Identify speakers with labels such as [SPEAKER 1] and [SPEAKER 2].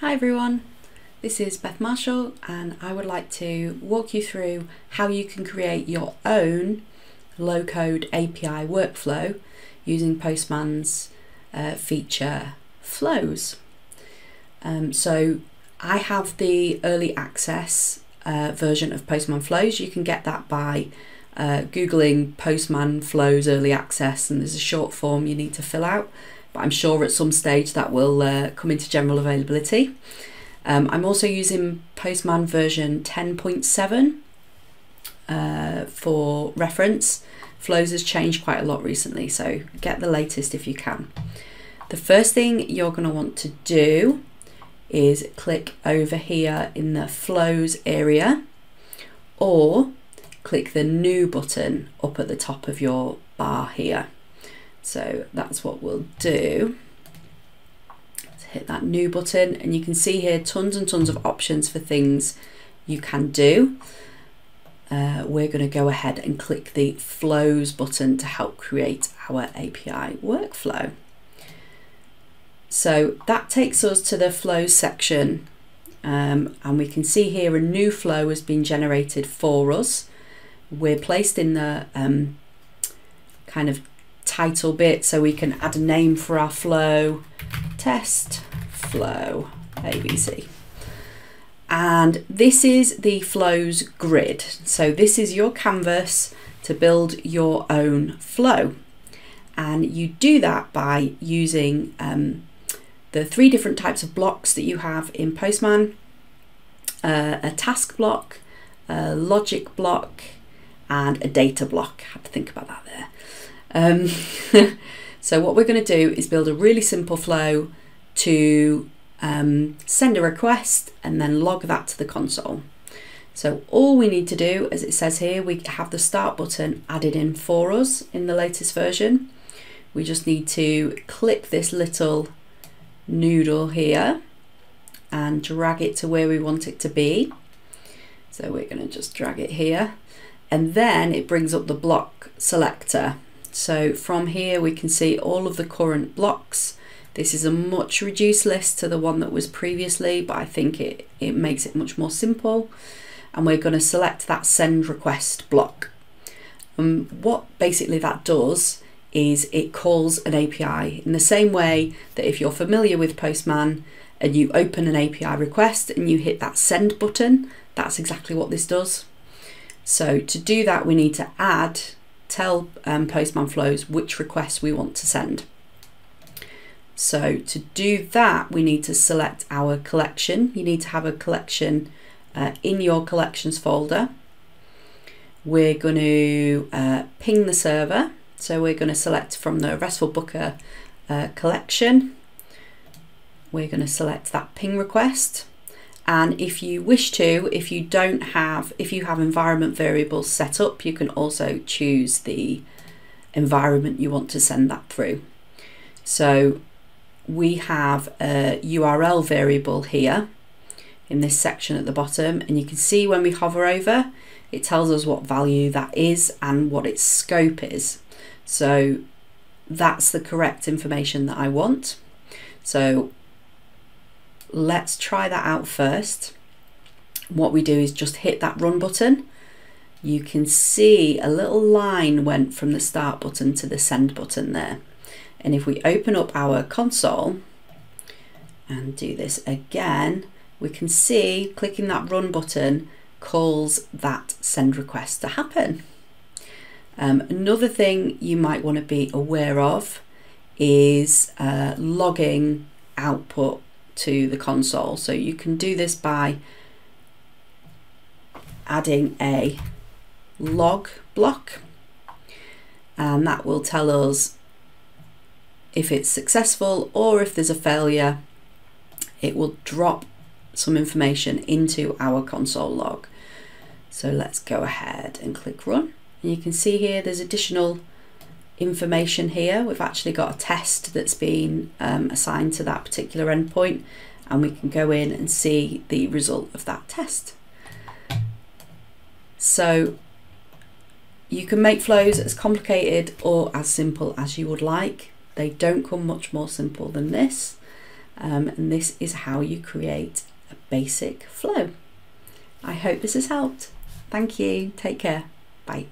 [SPEAKER 1] Hi everyone, this is Beth Marshall and I would like to walk you through how you can create your own low code API workflow using Postman's uh, feature flows. Um, so I have the early access uh, version of Postman Flows. You can get that by uh, Googling Postman Flows Early Access and there's a short form you need to fill out but I'm sure at some stage that will uh, come into general availability. Um, I'm also using Postman version 10.7 uh, for reference. Flows has changed quite a lot recently, so get the latest if you can. The first thing you're going to want to do is click over here in the flows area or click the new button up at the top of your bar here. So that's what we'll do. Let's hit that new button and you can see here tons and tons of options for things you can do. Uh, we're going to go ahead and click the flows button to help create our API workflow. So that takes us to the flows section um, and we can see here a new flow has been generated for us. We're placed in the um, kind of title bit so we can add a name for our flow, test flow ABC. And this is the flows grid. So this is your canvas to build your own flow. And you do that by using um, the three different types of blocks that you have in Postman, uh, a task block, a logic block, and a data block. I had to think about. Um, so what we're going to do is build a really simple flow to um, send a request and then log that to the console. So all we need to do, as it says here, we have the start button added in for us in the latest version. We just need to click this little noodle here and drag it to where we want it to be. So we're going to just drag it here and then it brings up the block selector so from here we can see all of the current blocks. This is a much reduced list to the one that was previously, but I think it, it makes it much more simple. And we're going to select that send request block. And um, what basically that does is it calls an API in the same way that if you're familiar with Postman and you open an API request and you hit that send button, that's exactly what this does. So to do that, we need to add tell um, Postman Flows which requests we want to send. So to do that, we need to select our collection. You need to have a collection uh, in your collections folder. We're going to uh, ping the server. So we're going to select from the RESTful Booker uh, collection. We're going to select that ping request. And if you wish to, if you don't have, if you have environment variables set up, you can also choose the environment you want to send that through. So we have a URL variable here in this section at the bottom and you can see when we hover over it tells us what value that is and what its scope is. So that's the correct information that I want. So let's try that out first. What we do is just hit that run button. You can see a little line went from the start button to the send button there. And if we open up our console and do this again, we can see clicking that run button calls that send request to happen. Um, another thing you might want to be aware of is uh, logging output to the console. So you can do this by adding a log block and that will tell us if it's successful or if there's a failure. It will drop some information into our console log. So let's go ahead and click run. And you can see here there's additional information here. We've actually got a test that's been um, assigned to that particular endpoint and we can go in and see the result of that test. So you can make flows as complicated or as simple as you would like. They don't come much more simple than this. Um, and this is how you create a basic flow. I hope this has helped. Thank you. Take care. Bye.